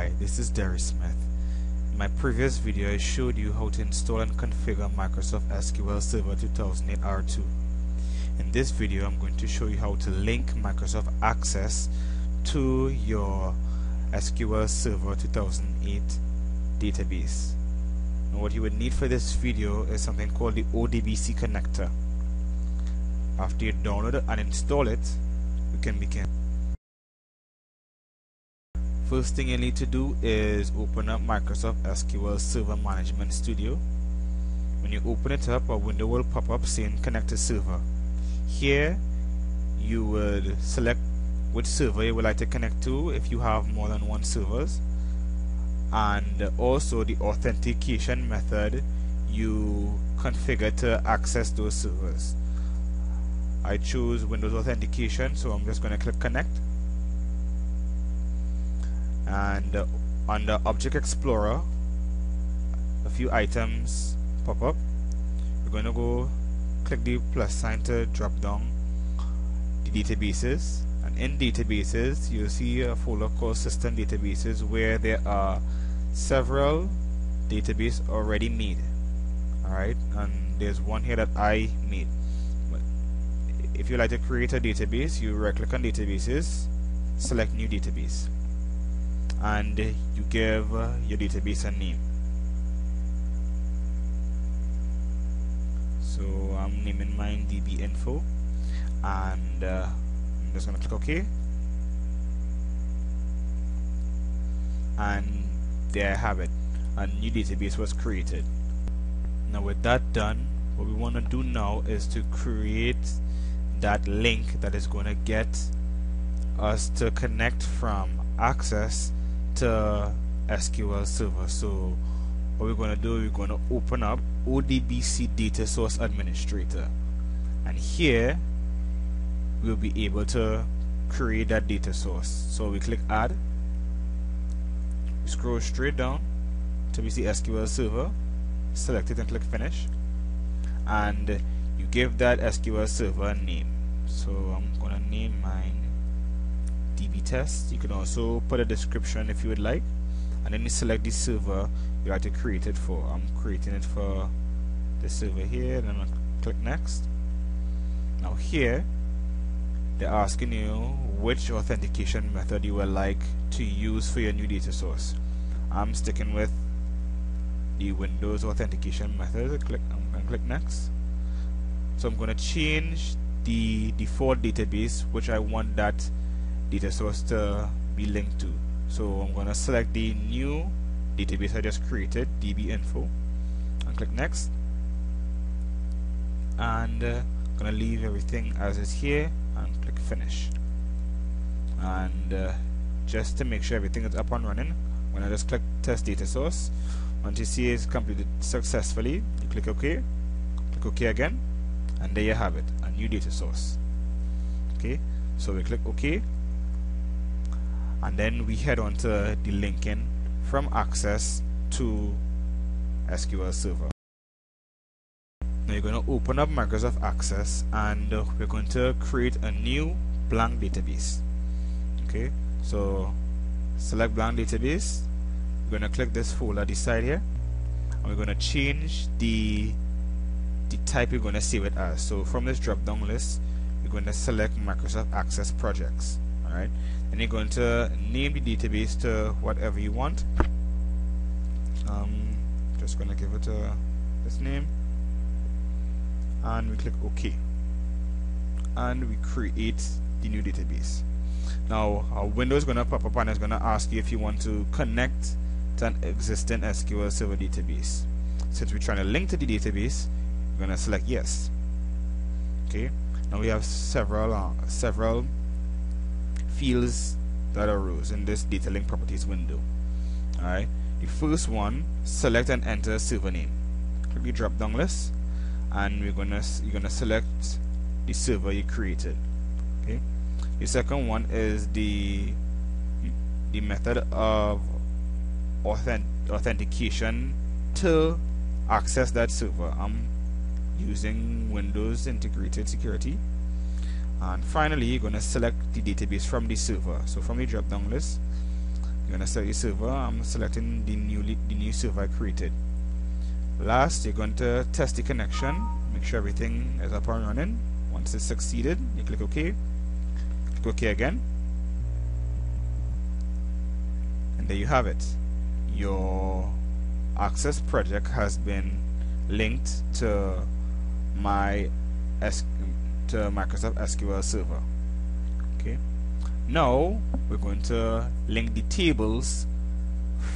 Hi, this is Derry Smith. In my previous video I showed you how to install and configure Microsoft SQL Server 2008 R2. In this video I'm going to show you how to link Microsoft Access to your SQL Server 2008 database. What you would need for this video is something called the ODBC connector. After you download and install it, we can begin. First thing you need to do is open up Microsoft SQL Server Management Studio. When you open it up, a window will pop up saying connect to server. Here, you would select which server you would like to connect to if you have more than one servers and also the authentication method you configure to access those servers. I choose Windows Authentication so I'm just going to click connect and uh, under Object Explorer a few items pop up. We're going to go click the plus sign to drop down the databases. And in databases you'll see a folder called system databases where there are several database already made. Alright and there's one here that I made. But if you like to create a database you right click on databases select new database and you give uh, your database a name. So I'm naming mine DB info and uh, I'm just gonna click OK. And there I have it. A new database was created. Now with that done what we want to do now is to create that link that is going to get us to connect from access SQL Server. So what we're going to do, we're going to open up ODBC Data Source Administrator. And here we'll be able to create that data source. So we click Add. We scroll straight down to see SQL Server. Select it and click Finish. And you give that SQL Server a name. So I'm going to name mine DB test. You can also put a description if you would like. And then you select the server you like to create it for. I'm creating it for the server here. And I'm click next. Now here, they're asking you which authentication method you would like to use for your new data source. I'm sticking with the Windows authentication method. Click, I'm going to click next. So I'm going to change the default database which I want that data source to be linked to. So I'm going to select the new database I just created, DB info, and click next. And uh, I'm going to leave everything as is here and click finish. And uh, just to make sure everything is up and running, when I just click test data source, once you see it's completed successfully, you click OK, click OK again, and there you have it, a new data source. Okay, so we click OK, and then we head on to the linking from access to SQL Server. Now you're going to open up Microsoft Access and uh, we're going to create a new blank database. Okay, so select blank database. We're going to click this folder beside here and we're going to change the the type you're going to save it as. So from this drop down list, you're going to select Microsoft Access Projects alright? And you're going to name the database to whatever you want. Um, just gonna give it a this name. And we click OK. And we create the new database. Now our window is gonna pop up and it's gonna ask you if you want to connect to an existing SQL Server database. Since we're trying to link to the database we're gonna select yes. Okay? Now we have several uh, several fields that arose in this Data Link properties window. Alright, the first one, select and enter server name. Click the drop down list and we're gonna you're gonna select the server you created. Okay. The second one is the the method of authentic, authentication to access that server. I'm using Windows Integrated Security and finally you're going to select the database from the server. So from the drop down list you're going to select your server. I'm selecting the newly the new server I created. Last you're going to test the connection. Make sure everything is up and running. Once it's succeeded you click OK. Click OK again. And there you have it. Your access project has been linked to my Microsoft SQL Server. Okay. Now we're going to link the tables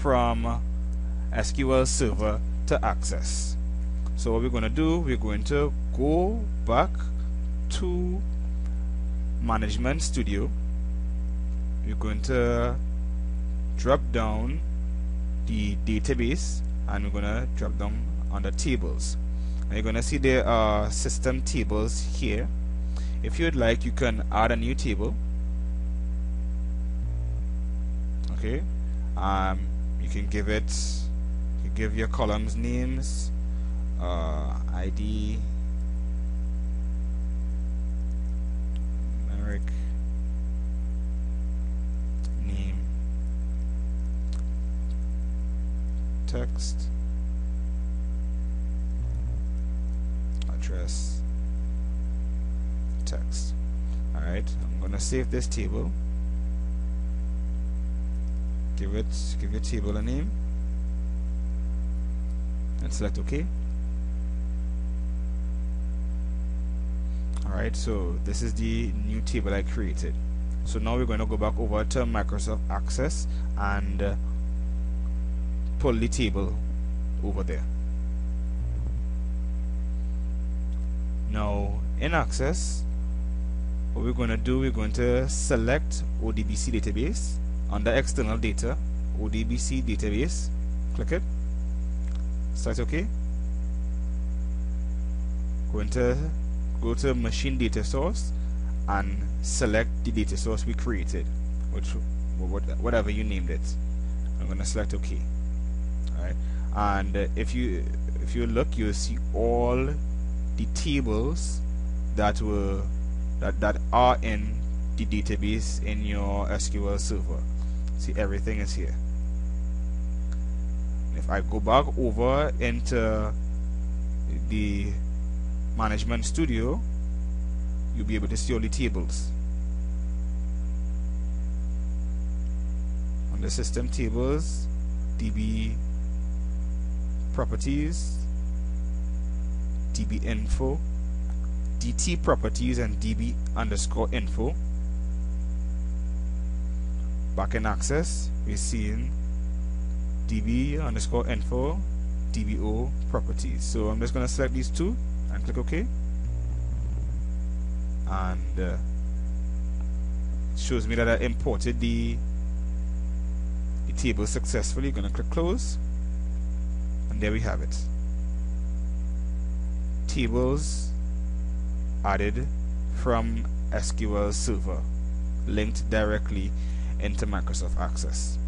from SQL Server to Access. So what we're going to do we're going to go back to Management Studio. We're going to drop down the database and we're going to drop down under tables. And you're going to see there are system tables here if you'd like you can add a new table. Okay. Um, you can give it you give your columns names uh, ID numeric name text text alright I'm gonna save this table. Give it give your table a name. And select OK. Alright so this is the new table I created. So now we're going to go back over to Microsoft Access and uh, pull the table over there. Now in Access we're going to do we're going to select ODBC database. Under external data ODBC database click it. Start OK going to go to machine data source and select the data source we created which whatever you named it. I'm going to select OK alright? And uh, if you if you look you'll see all the tables that were that, that are in the database in your SQL server. See everything is here. If I go back over into the management studio you'll be able to see all the tables. On the system tables DB properties DB info DT properties and DB underscore info. Back in access we're seeing db underscore info dbo properties. So I'm just going to select these two and click OK. And uh, shows me that I imported the the table successfully. Going to click close. And there we have it. Tables added from SQL Server linked directly into Microsoft Access.